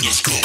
underscore.